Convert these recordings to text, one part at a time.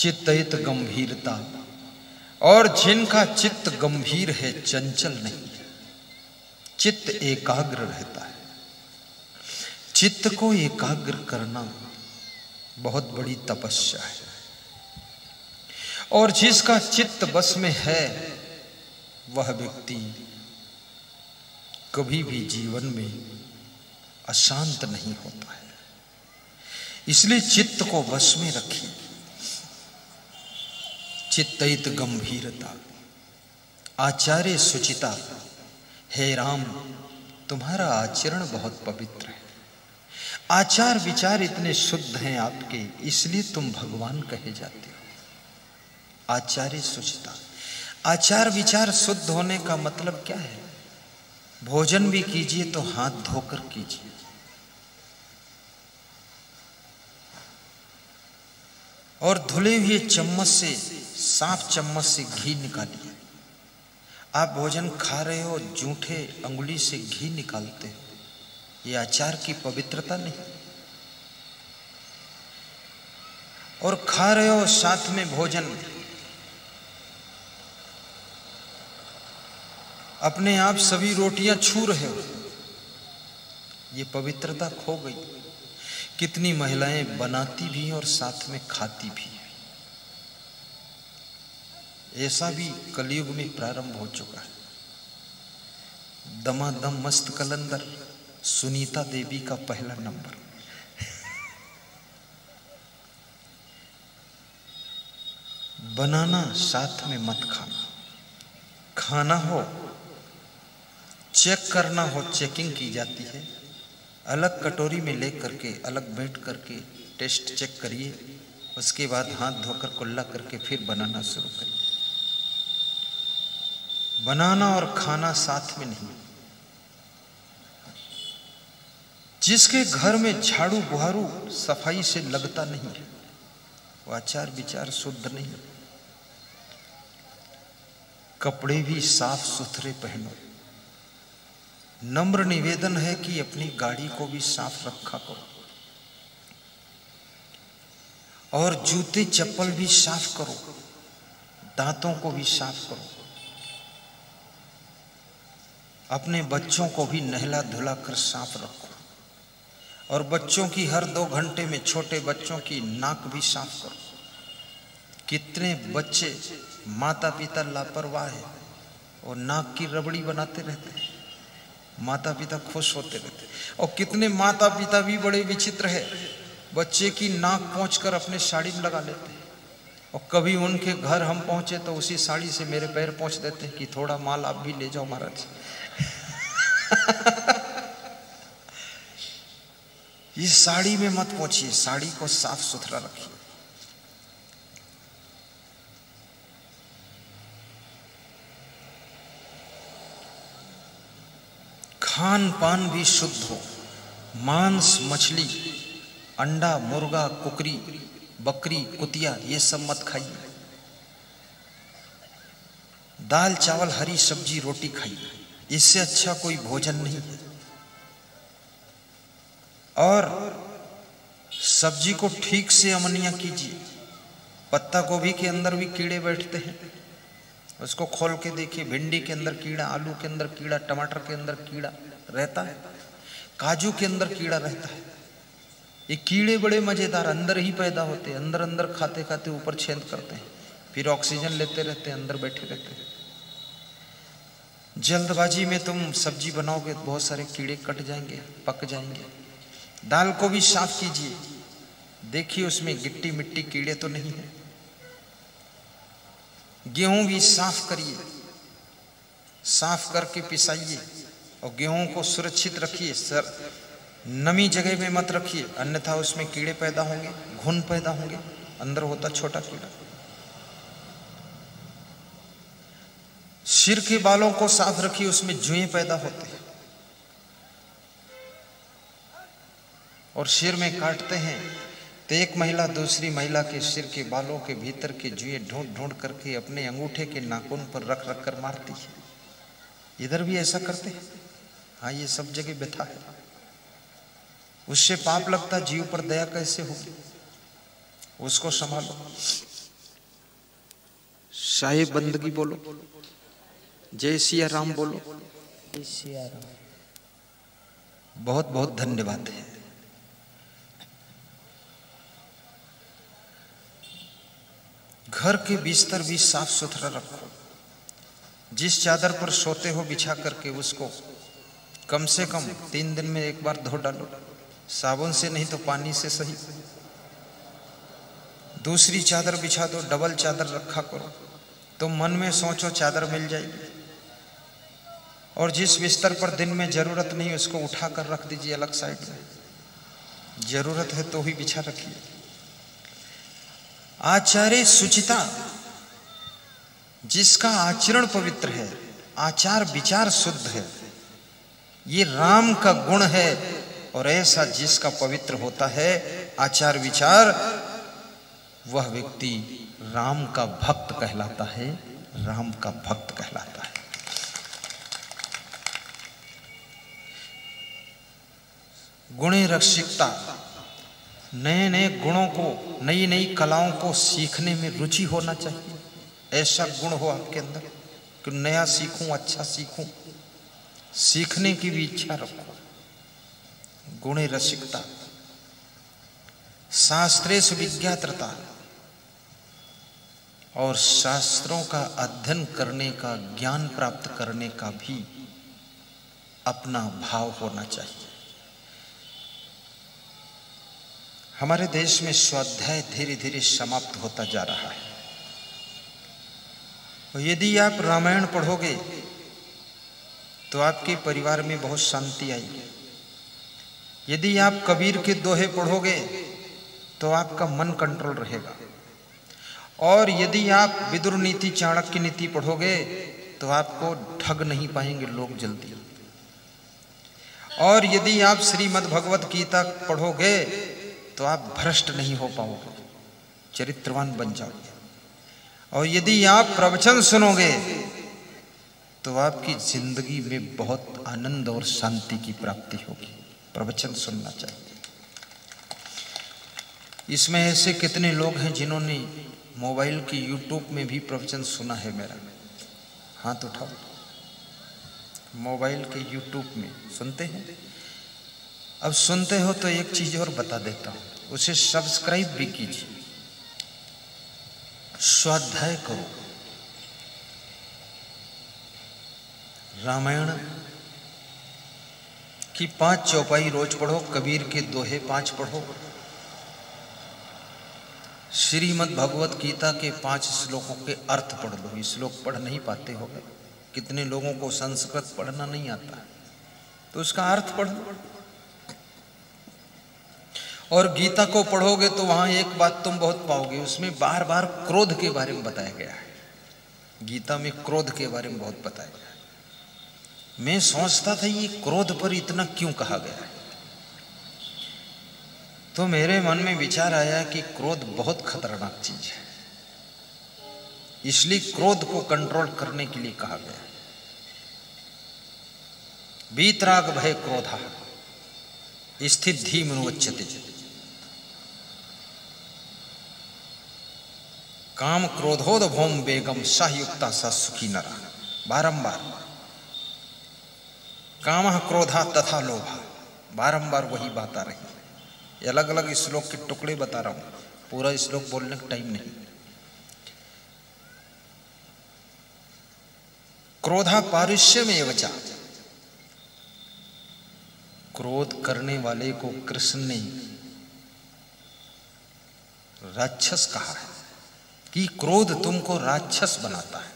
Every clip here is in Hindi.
चित्त गंभीरता। और जिनका चित्त गंभीर है, चंचल नहीं। चित्त एकाग्र रहता है। चित्त को एकाग्र करना बहुत बड़ी तपस्या है। और जिसका चित्त बस में है, वह व्यक्ति कभी भी जीवन में अशांत नहीं होता है। इसलिए चित्त को वश में रखिए। चित्तित गंभीरता। आचार्य सुचिता, हे राम, तुम्हारा आचरण बहुत पवित्र है। आचार विचार इतने शुद्ध हैं आपके, इसलिए तुम भगवान कहे जाते हो। आचार्य सुचिता, आचार विचार शुद्ध होने का मतलब क्या है? भोजन भी कीजिए तो हाथ धोकर कीजिए। और धुले हुए चम्मच से साफ़ चम्मच से घी निकालिए। आप भोजन खा रहे हो, जूठे अंगुली से घी निकालते हो। ये आचार की पवित्रता नहीं। और खा रहे हो, साथ में भोजन। अपने आप सभी रोटियाँ छू रहे हो। ये पवित्रता खो गई। कितनी महिलाएँ बनाती भी और साथ में खाती भी ऐसा भी कलयुग में प्रारंभ हो चुका है। दमादम मस्त कलंदर, सुनीता देवी का पहला नंबर। बनाना साथ में मत खाना। खाना हो, चेक करना हो, चेकिंग की जाती है। अलग कटोरी में ले करके, अलग बैठ करके, टेस्ट चेक करिए। उसके बाद हाथ धोकर, कुल्ला करके फिर बनाना शुरू करिए। बनाना और खाना साथ में नहीं। जिसके घर में झाड़ू बुहारू सफ़ाई से लगता नहीं है, वो आचार विचार शुद्ध नहीं। कपड़े भी साफ़ सुथरे पहनो। नम्र निवेदन है कि अपनी गाड़ी को भी साफ़ रखा करो। और जूते चप्पल भी साफ़ करो। दांतों को भी साफ़ करो। अपने बच्चों को भी नहला धुला कर साफ़ रखो। और बच्चों की हर दो घंटे में छोटे बच्चों की नाक भी साफ़ करो। कितने बच्चे माता पिता लापरवाह है और नाक की रबड़ी बनाते रहते हैं। माता पिता खुश होते रहते और कितने माता पिता भी बड़े विचित्र है। बच्चे की नाक पहुँच अपने साड़ी में लगा लेते हैं। और कभी उनके घर हम पहुँचे तो उसी साड़ी से मेरे पैर पहुँच देते हैं कि थोड़ा माल आप भी ले जाओ महाराज। इस साड़ी में मत पहुंचिए, साड़ी को साफ़ सुथरा रखिए। खान पान भी शुद्ध हो, मांस, मछली, अंडा, मुर्गा, कुकरी, बकरी, कुतिया, ये सब मत खाइए। दाल, चावल, हरी सब्ज़ी, रोटी खाइए। इससे अच्छा कोई भोजन नहीं है। और सब्ज़ी को ठीक से अमनिया कीजिए। पत्ता गोभी के अंदर भी कीड़े बैठते हैं। उसको खोल के देखिए, भिंडी के अंदर कीड़ा, आलू के अंदर कीड़ा, टमाटर के अंदर कीड़ा रहता है। काजू के अंदर कीड़ा रहता है। ये कीड़े बड़े मज़ेदार अंदर ही पैदा होते हैं अंदर अंदर खाते खाते ऊपर छेद करते हैं। फिर ऑक्सीजन लेते रहते हैं, अंदर बैठे रहते हैं। जल्दबाजी में तुम सब्ज़ी बनाओगे तो बहुत सारे कीड़े कट जाएँगे, पक जाएँगे। दाल को भी साफ़ कीजिए। देखिए उसमें गिट्टी मिट्टी कीड़े तो नहीं है। गेहूँ भी साफ़ करिए। साफ़ करके पिसाइए और गेहूँ को सुरक्षित रखिए। सर, नमी जगह में मत रखिए। अन्यथा उसमें कीड़े पैदा होंगे, घुन पैदा होंगे। अंदर होता छोटा कीड़ा। सिर के बालों को साफ़ रखिए उसमें जुए पैदा होते हैं। और सिर में काटते हैं तो एक महिला दूसरी महिला के सिर के बालों के भीतर के जुए ढूंढ ढूंढ करके अपने अंगूठे के नाखून पर रख रख कर मारती है। इधर भी ऐसा करते हैं? हाँ ये सब जगह व्यथा है। उससे पाप लगता, जीव पर दया कैसे होगी? उसको संभालो। शाही बंदगी बोलो। जय सिया राम बोलो। सिया राम। बहुत बहुत धन्यवाद है। घर के बिस्तर भी साफ़ सुथरा रखो। जिस चादर पर सोते हो बिछा करके उसको कम से कम तीन दिन में एक बार धो डालो। साबुन से नहीं तो पानी से सही। दूसरी चादर बिछा दो डबल चादर रखा करो। तो मन में सोचो चादर मिल जाएगी। और जिस बिस्तर पर दिन में ज़रूरत नहीं, उसको उठा कर रख दीजिए अलग साइड में। ज़रूरत है तो ही बिछा रखिए। आचार्य सुचिता, जिसका आचरण पवित्र है, आचार विचार शुद्ध है, ये राम का गुण है, और ऐसा जिसका पवित्र होता है, आचार विचार, वह व्यक्ति राम का भक्त कहलाता है, राम का भक्त कहलाता है। गुणे रक्षिकता नए नए गुणों को नई नई कलाओं को सीखने में रुचि होना चाहिए। ऐसा गुण हो आपके अंदर कि नया सीखूं अच्छा सीखूं। सीखने की भी इच्छा रखो। गुणे रसिकता शास्त्रेश विज्ञात्रता और शास्त्रों का अध्ययन करने का, ज्ञान प्राप्त करने का भी अपना भाव होना चाहिए। हमारे देश में स्वाध्याय धीरे धीरे समाप्त होता जा रहा है। और यदि आप रामायण पढ़ोगे तो आपके परिवार में बहुत शांति आएगी। यदि आप कबीर के दोहे पढ़ोगे तो आपका मन कंट्रोल रहेगा। और यदि आप विदुर नीति, चाणक्य नीति पढ़ोगे तो आपको ठग नहीं पाएँगे लोग जल्दी। और यदि आप श्रीमद् भगवत गीता पढ़ोगे तो आप भ्रष्ट नहीं हो पाओगे, चरित्रवान बन जाओगे। और यदि आप प्रवचन सुनोगे तो आपकी ज़िंदगी में बहुत आनंद और शांति की प्राप्ति होगी। प्रवचन सुनना चाहिए। इसमें ऐसे कितने लोग हैं जिन्होंने मोबाइल की यूट्यूब में भी प्रवचन सुना है मेरा? हाथ उठाओ। मोबाइल के यूट्यूब में, सुनते हैं? अब सुनते हो तो एक चीज़ और बता देता हूँ। उसे सब्सक्राइब भी कीजिए। स्वाध्याय करो रामायण की पाँच चौपाई रोज पढ़ो, कबीर के दोहे पाँच पढ़ो। श्रीमद् भगवत गीता के पाँच श्लोकों के अर्थ पढ़ लो। श्लोक पढ़ नहीं पाते हो कितने लोगों को संस्कृत पढ़ना नहीं आता। तो उसका अर्थ पढ़ लो। और गीता को पढ़ोगे तो वहाँ एक बात तुम बहुत पाओगे, उसमें बार बार क्रोध के बारे में बताया गया है। गीता में क्रोध के बारे में बहुत बताया गया मैं सोचता था ये क्रोध पर इतना क्यों कहा गया है? तो मेरे मन में विचार आया कि क्रोध बहुत खतरनाक चीज़ है। इसलिए क्रोध को कंट्रोल करने के लिए कहा गया बीतराग भय क्रोधा, स्थित धीमनुवच्यते काम क्रोधोद भौम बेगम सहयुक्ता स सुखी नरा। बारंबार। काम क्रोधा तथा लोभा। बारंबार वही बात आ रही। है अलग अलग श्लोक के टुकड़े बता रहा हूँ। पूरा श्लोक बोलने का टाइम नहीं। क्रोधा पारुष्य में बचा क्रोध करने वाले को कृष्ण ने राक्षस कहा है। कि क्रोध तुमको राक्षस बनाता है।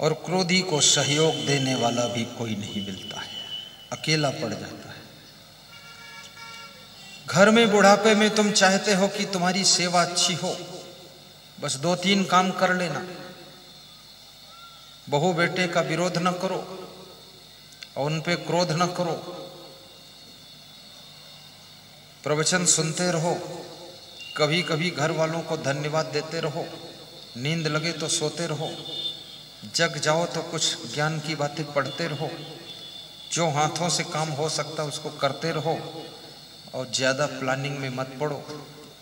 और क्रोधी को सहयोग देने वाला भी कोई नहीं मिलता है। अकेला पड़ जाता है। घर में, बुढ़ापे में तुम चाहते हो कि तुम्हारी सेवा अच्छी हो। बस दो तीन काम कर लेना। बहु बेटे का विरोध न करो और उन पे क्रोध न करो। प्रवचन सुनते रहो। कभी कभी घर वालों को धन्यवाद देते रहो। नींद लगे तो सोते रहो। जग जाओ तो कुछ ज्ञान की बातें पढ़ते रहो। जो हाथों से काम हो सकता उसको करते रहो। और ज़्यादा प्लानिंग में मत पड़ो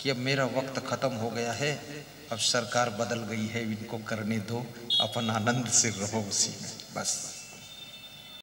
कि अब मेरा वक्त खत्म हो गया है। अब सरकार बदल गई है, इनको करने दो। अपन आनंद से रहो उसी में। बस।